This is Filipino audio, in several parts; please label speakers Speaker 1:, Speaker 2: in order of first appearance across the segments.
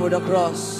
Speaker 1: for the cross.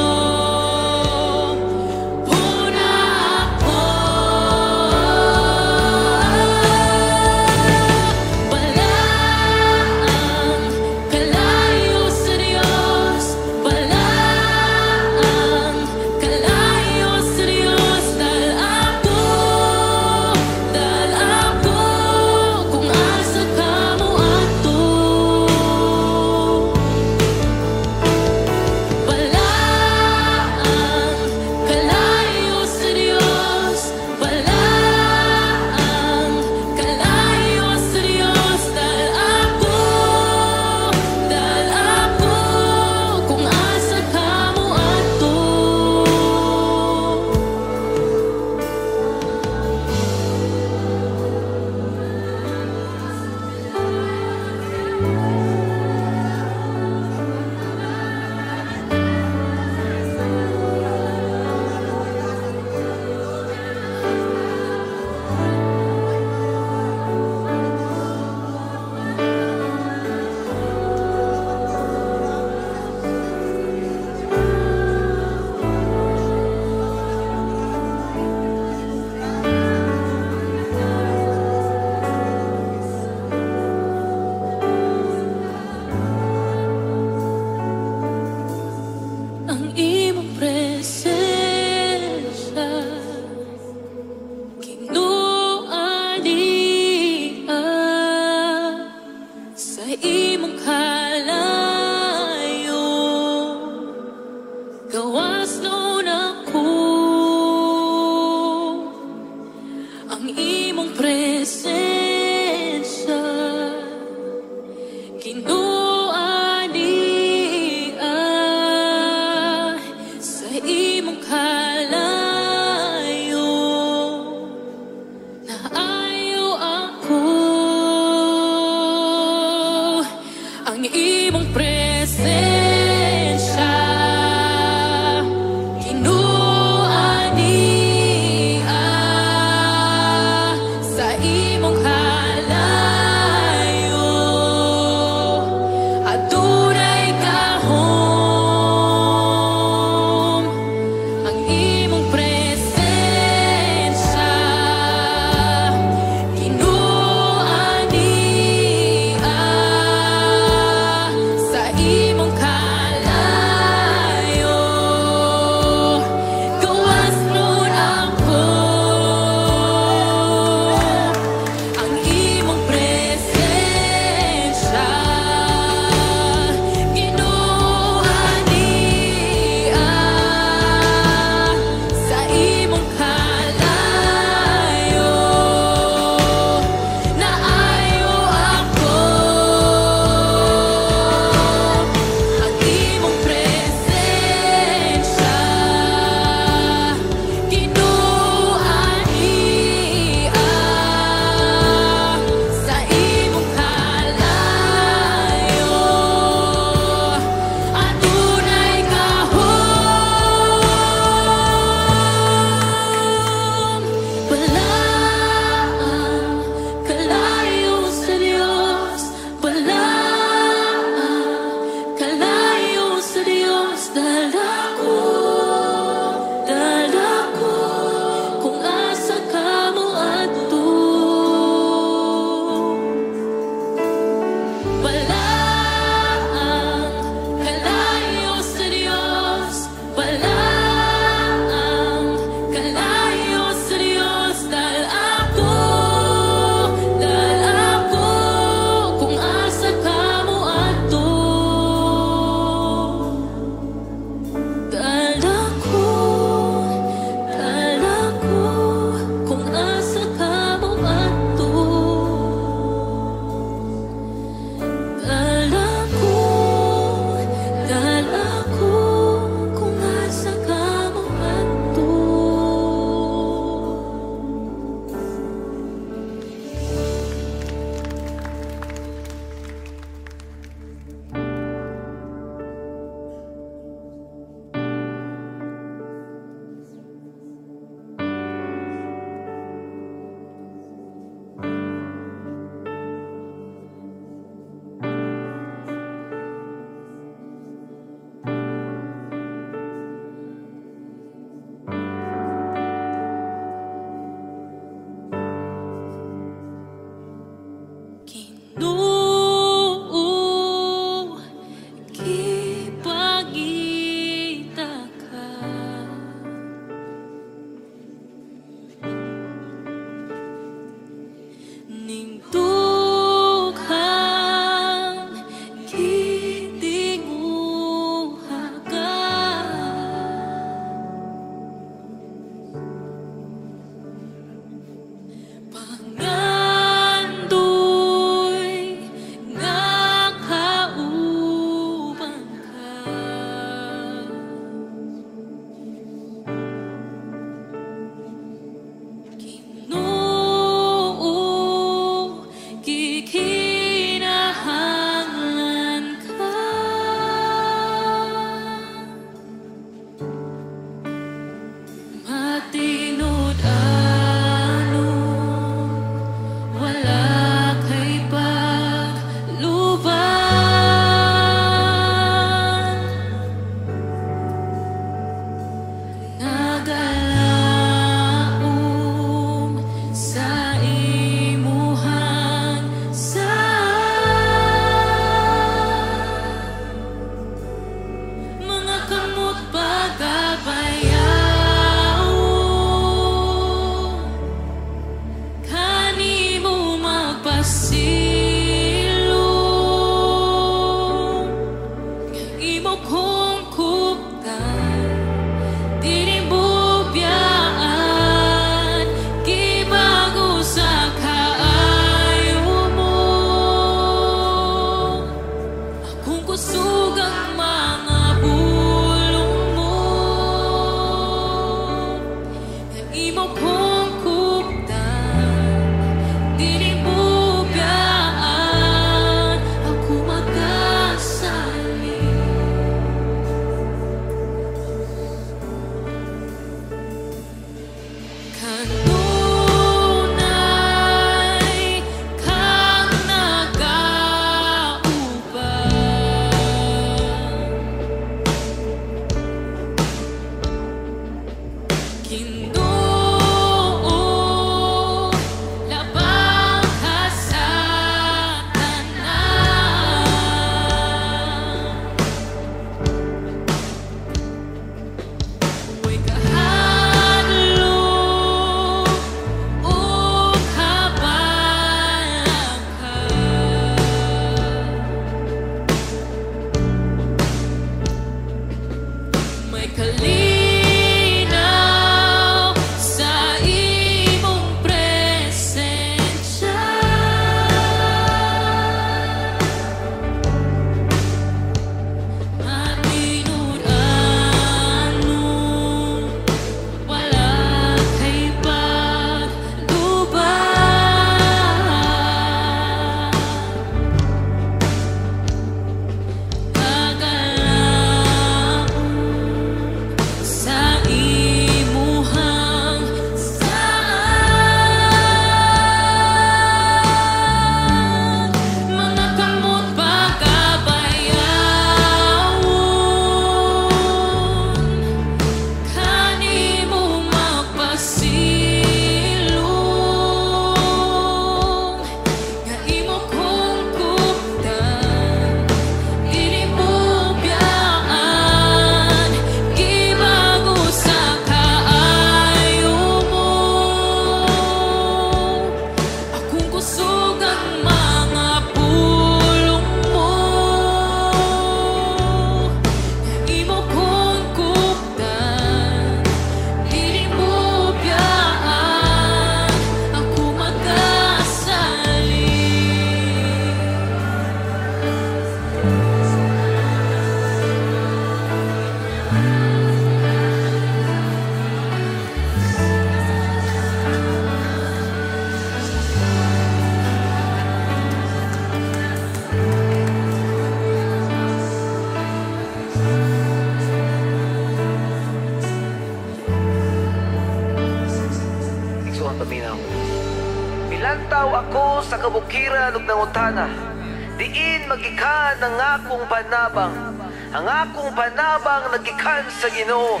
Speaker 2: ubanabang nagikan sa Ginoo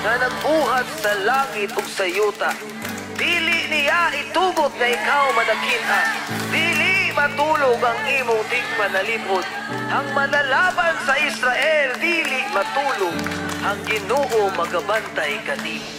Speaker 2: nga nagbuhat sa langit ug sa yuta. Dili niya itugot nga ikaw madakita. Dili matulog ang imong tigma na lipod. Ang manalaban sa Israel dili matulog. Ang Ginoo magabantay kanimo.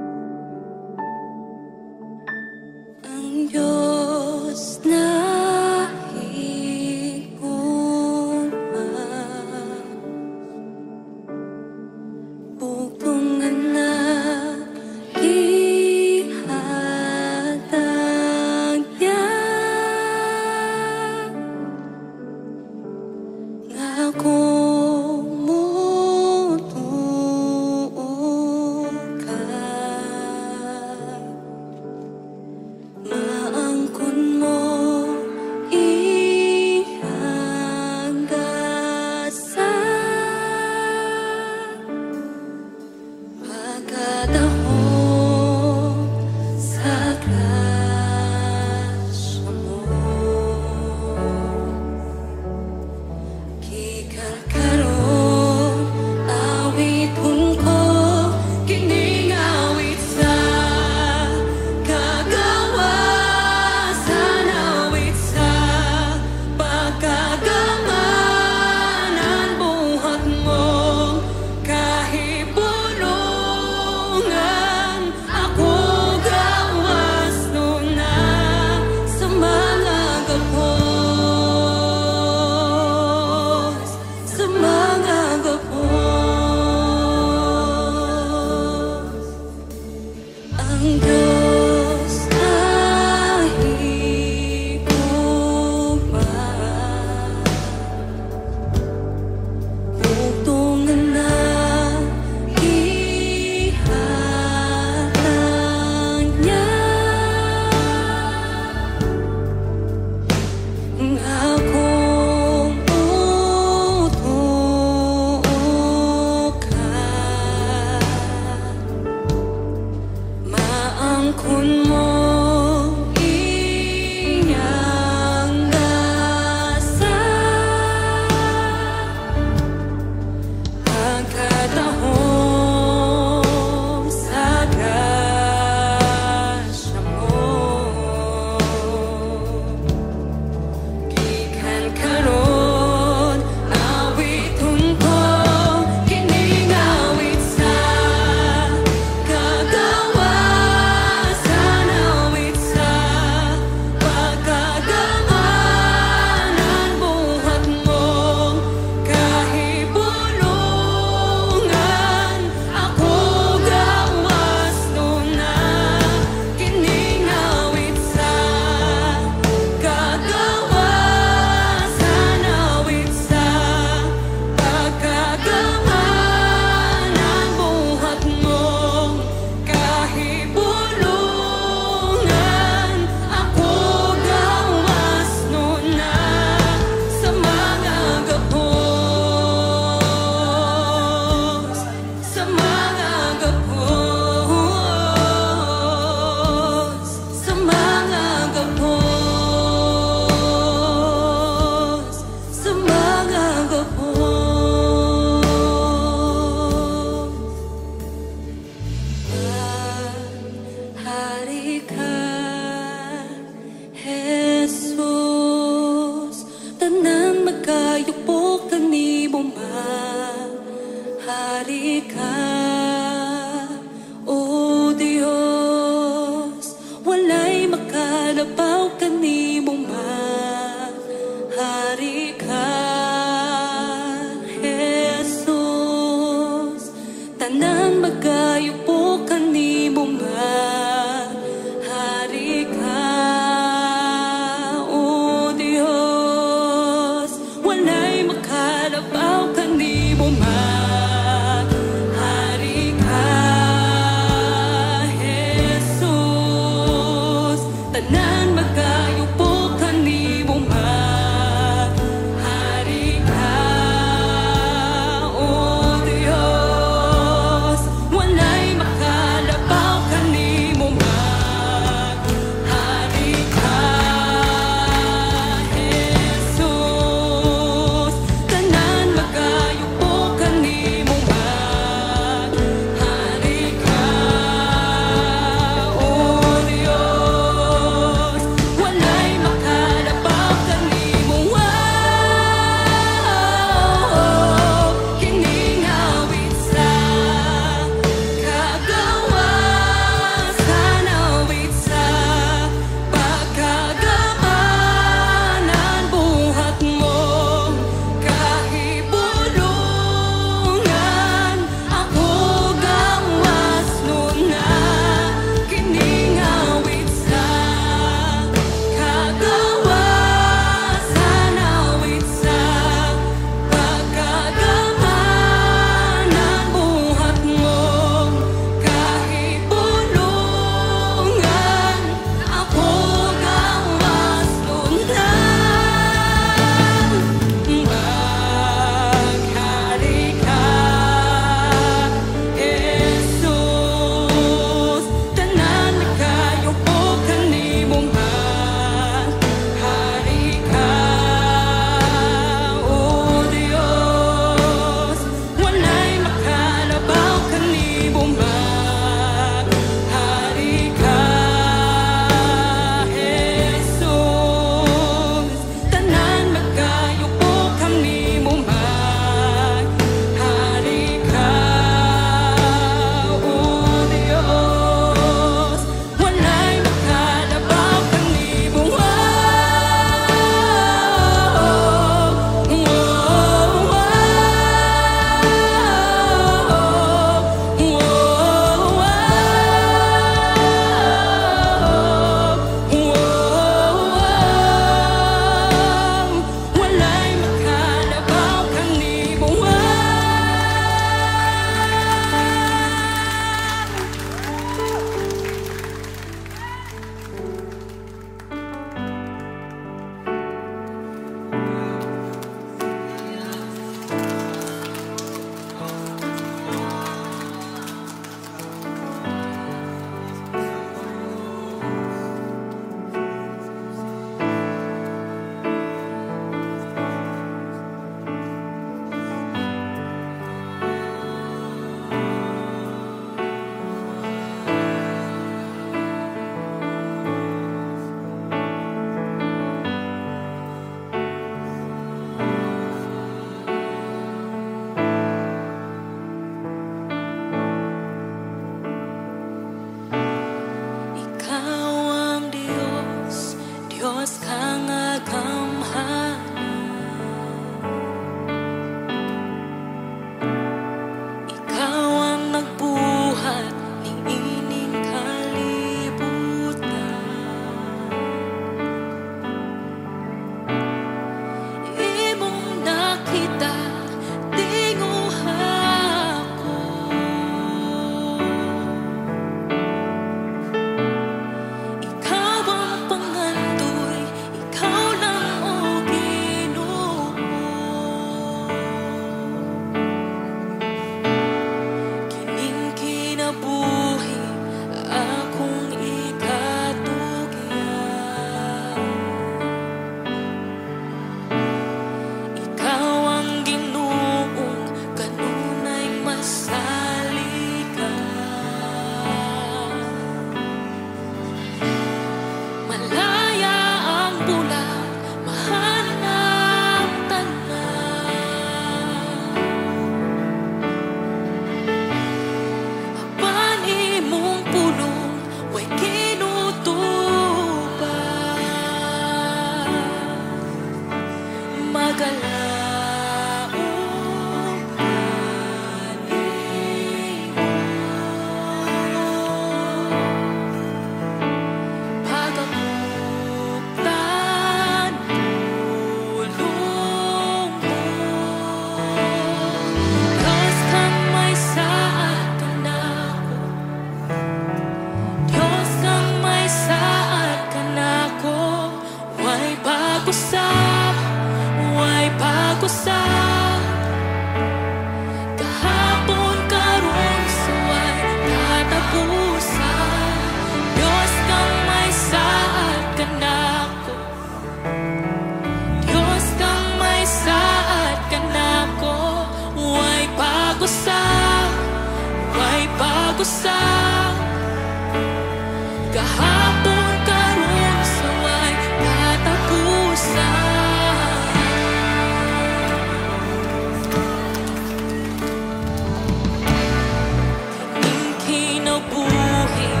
Speaker 1: Kinabuhi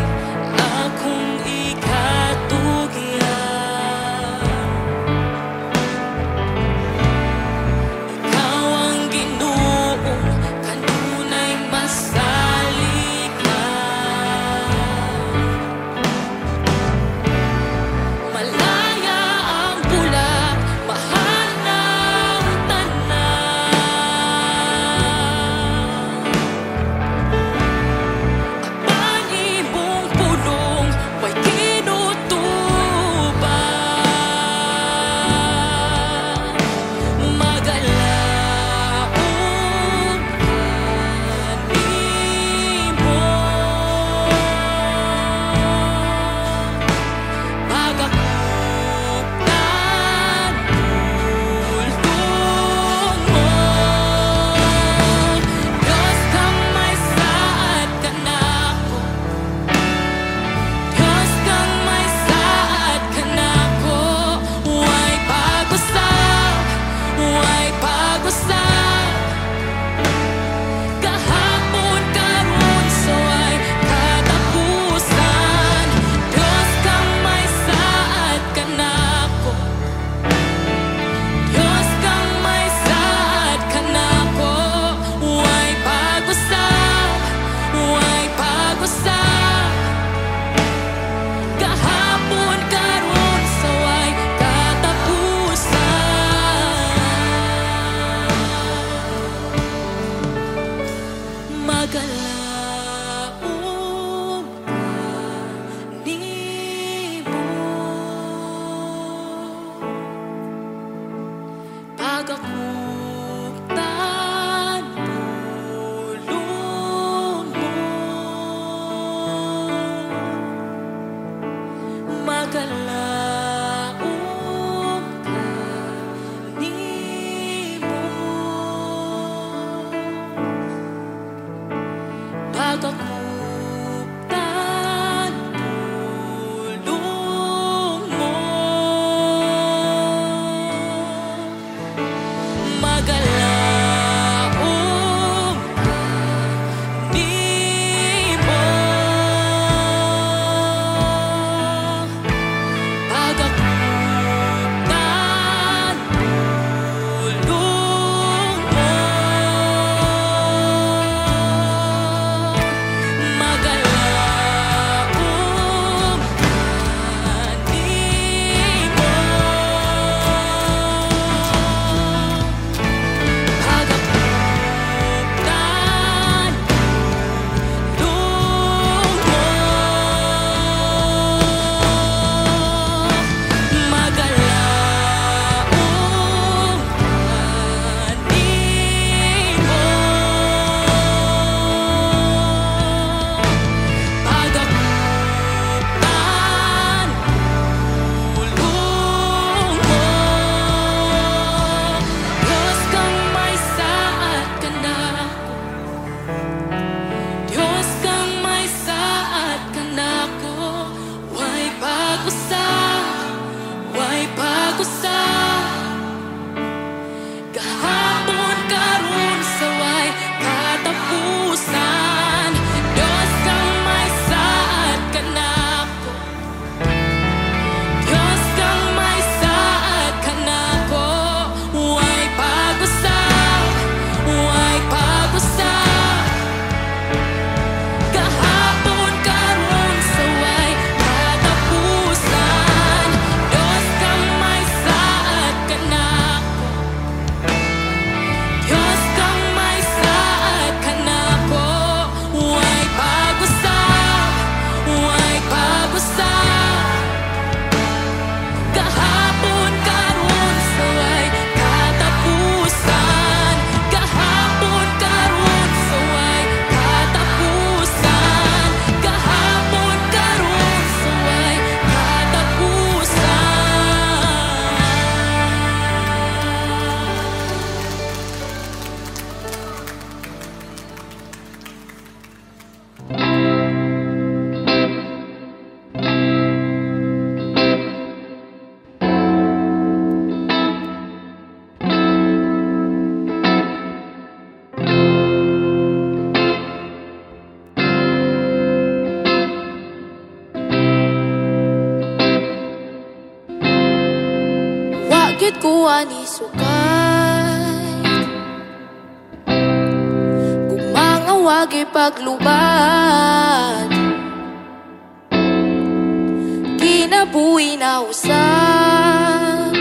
Speaker 3: Kinabuhi na usap.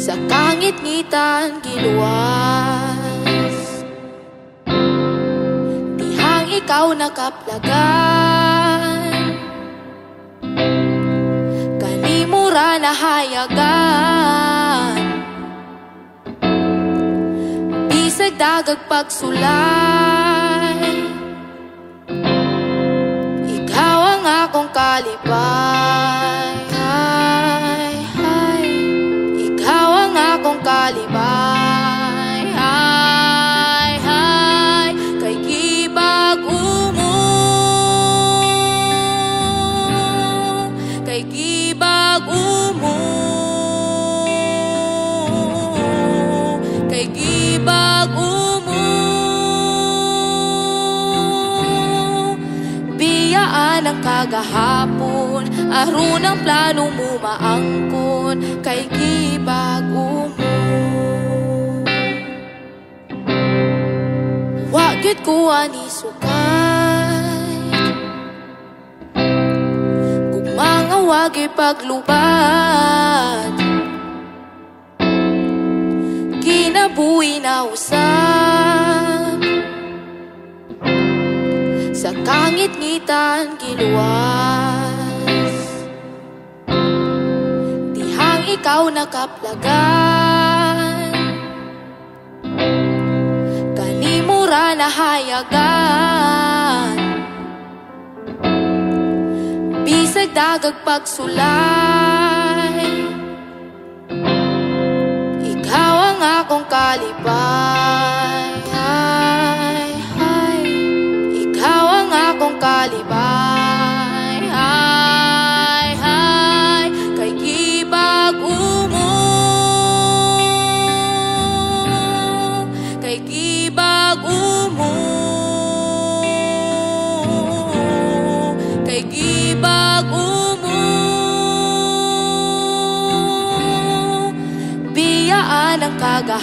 Speaker 3: Sa kangit ngitan giluwas. Dihang ikaw nakaplagan. Kanimura na hayagan Bisag dagag pagsulay akong kalipay kagahapon Aron ang plano mo maangkon Kay gibago mo. Wagit ko ani sukay. Mga wagi paglubad. Kinabuhi na usap Sa kangit ngitan giluwas Dihang ikaw nakaplagan. Kanimura na hayagan Bisag dagag pagsulay. Ikaw ang akong kalipay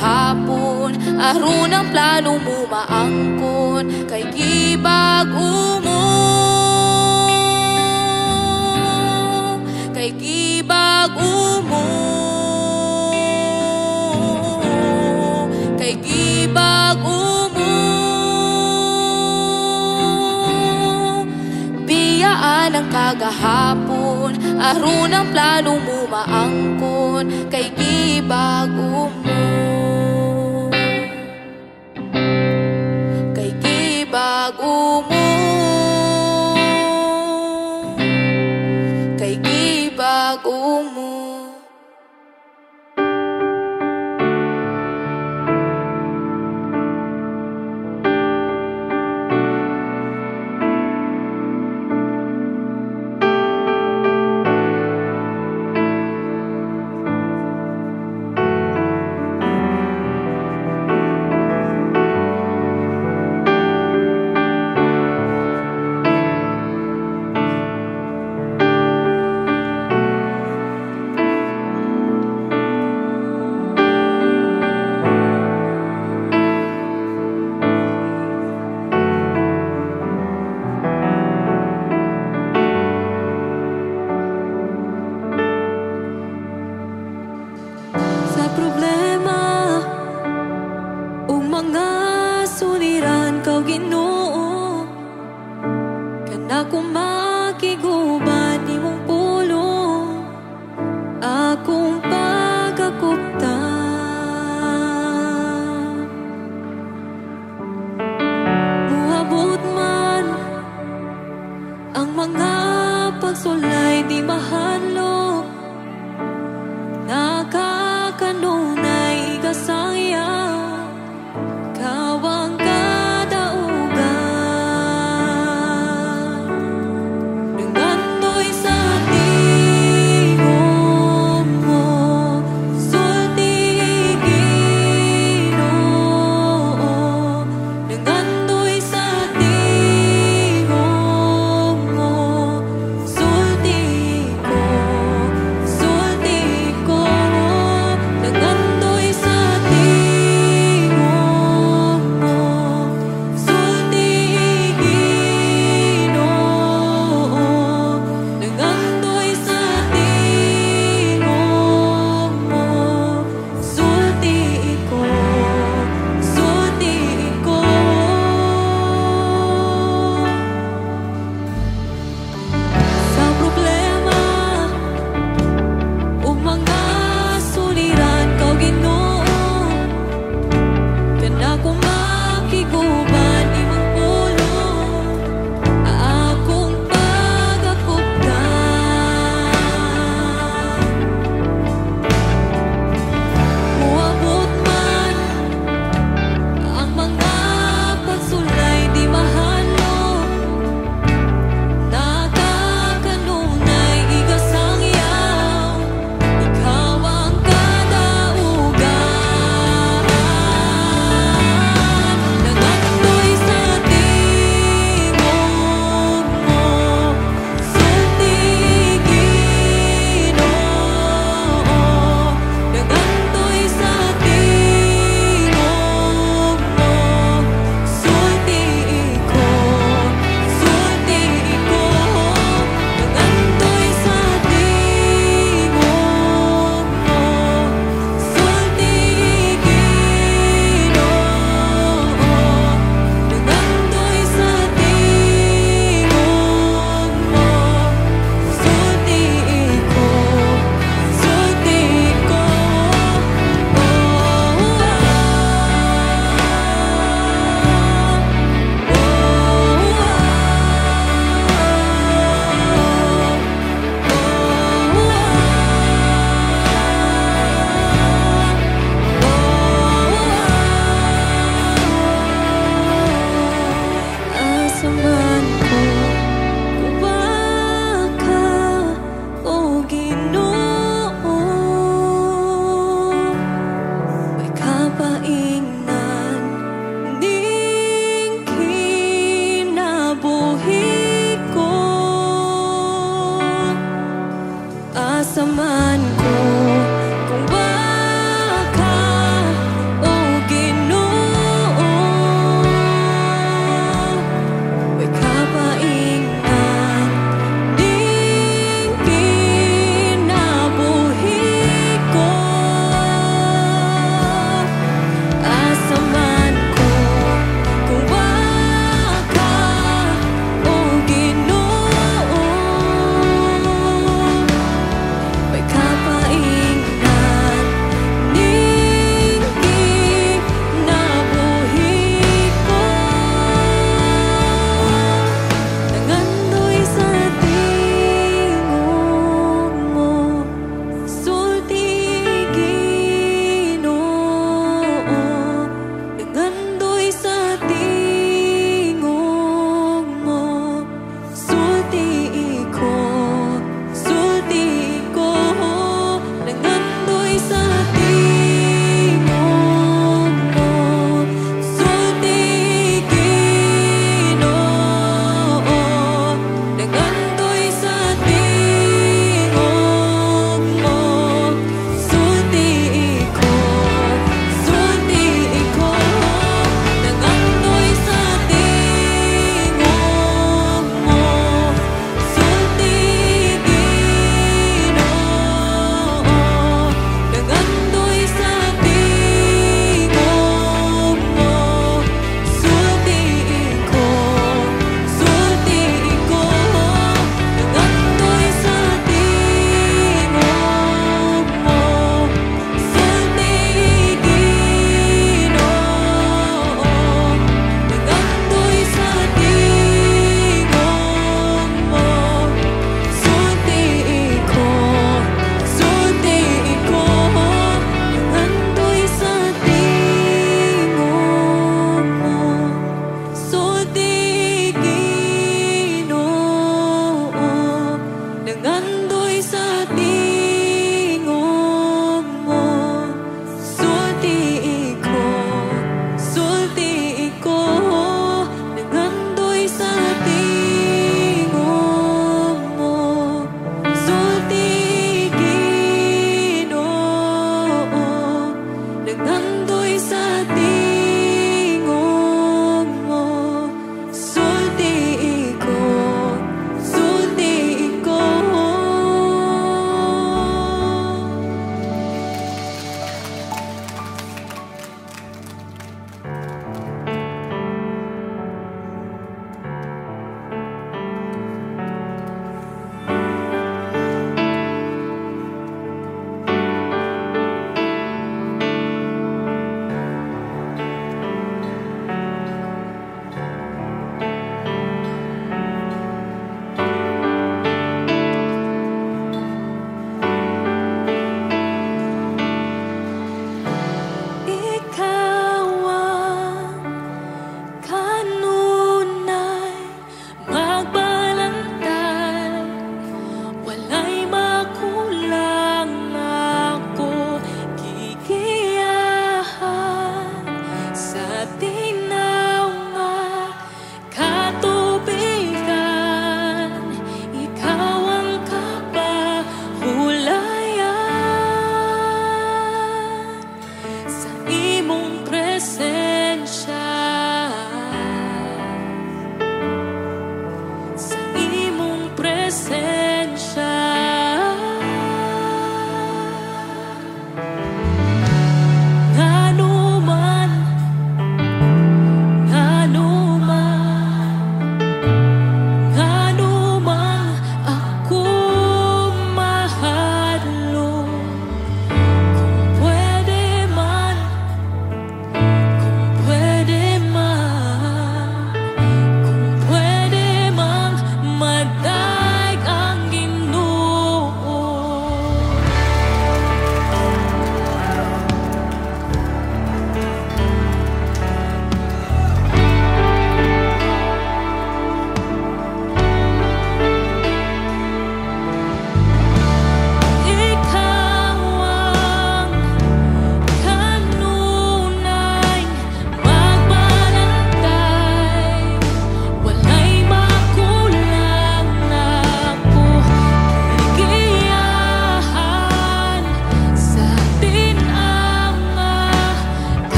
Speaker 3: kagahapon Aron ang plano mo maangkon Kay gibago mo. Kay gibago mo. Kay gibago mo. Biyaan ang kagahapon Aron ang plano mo maangkon Kay gibago mo